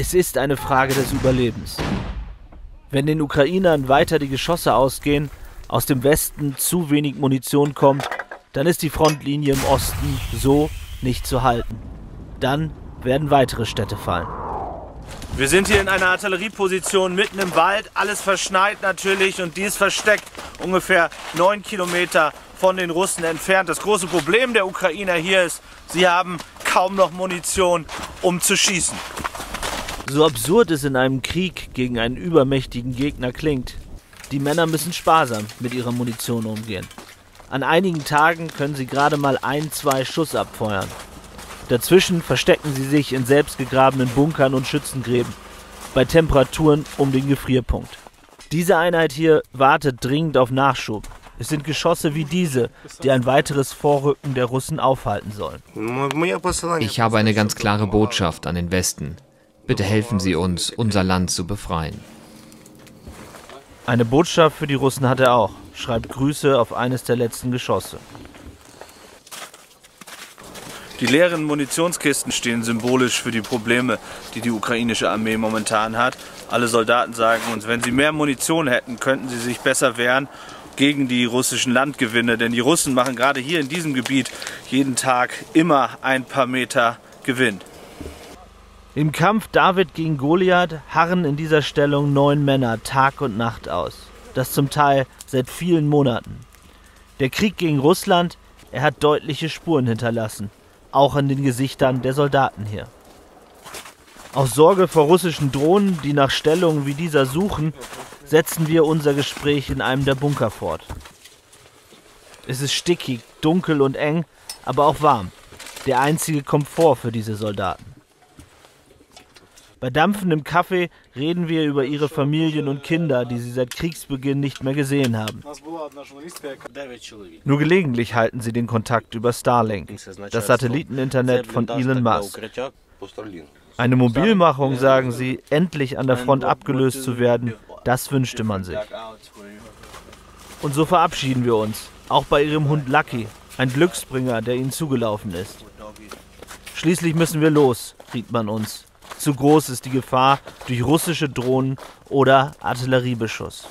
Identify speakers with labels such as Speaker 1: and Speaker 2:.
Speaker 1: Es ist eine Frage des Überlebens. Wenn den Ukrainern weiter die Geschosse ausgehen, aus dem Westen zu wenig Munition kommt, dann ist die Frontlinie im Osten so nicht zu halten. Dann werden weitere Städte fallen.
Speaker 2: Wir sind hier in einer Artillerieposition mitten im Wald, alles verschneit natürlich und dies versteckt ungefähr neun Kilometer von den Russen entfernt. Das große Problem der Ukrainer hier ist, sie haben kaum noch Munition, um zu schießen.
Speaker 1: So absurd es in einem Krieg gegen einen übermächtigen Gegner klingt, die Männer müssen sparsam mit ihrer Munition umgehen. An einigen Tagen können sie gerade mal ein, zwei Schuss abfeuern. Dazwischen verstecken sie sich in selbstgegrabenen Bunkern und Schützengräben, bei Temperaturen um den Gefrierpunkt. Diese Einheit hier wartet dringend auf Nachschub. Es sind Geschosse wie diese, die ein weiteres Vorrücken der Russen aufhalten sollen.
Speaker 3: Ich habe eine ganz klare Botschaft an den Westen. Bitte helfen Sie uns, unser Land zu befreien.
Speaker 1: Eine Botschaft für die Russen hat er auch. Schreibt Grüße auf eines der letzten Geschosse.
Speaker 2: Die leeren Munitionskisten stehen symbolisch für die Probleme, die die ukrainische Armee momentan hat. Alle Soldaten sagen uns, wenn sie mehr Munition hätten, könnten sie sich besser wehren gegen die russischen Landgewinne. Denn die Russen machen gerade hier in diesem Gebiet jeden Tag immer ein paar Meter Gewinn.
Speaker 1: Im Kampf David gegen Goliath harren in dieser Stellung neun Männer Tag und Nacht aus. Das zum Teil seit vielen Monaten. Der Krieg gegen Russland, er hat deutliche Spuren hinterlassen auch an den Gesichtern der Soldaten hier. Aus Sorge vor russischen Drohnen, die nach Stellungen wie dieser suchen, setzen wir unser Gespräch in einem der Bunker fort. Es ist stickig, dunkel und eng, aber auch warm. Der einzige Komfort für diese Soldaten. Bei dampfendem Kaffee reden wir über ihre Familien und Kinder, die sie seit Kriegsbeginn nicht mehr gesehen haben. Nur gelegentlich halten sie den Kontakt über Starlink, das Satelliteninternet von Elon Musk. Eine Mobilmachung, sagen sie, endlich an der Front abgelöst zu werden, das wünschte man sich. Und so verabschieden wir uns, auch bei ihrem Hund Lucky, ein Glücksbringer, der ihnen zugelaufen ist. Schließlich müssen wir los, riet man uns, zu groß ist die Gefahr durch russische Drohnen oder Artilleriebeschuss.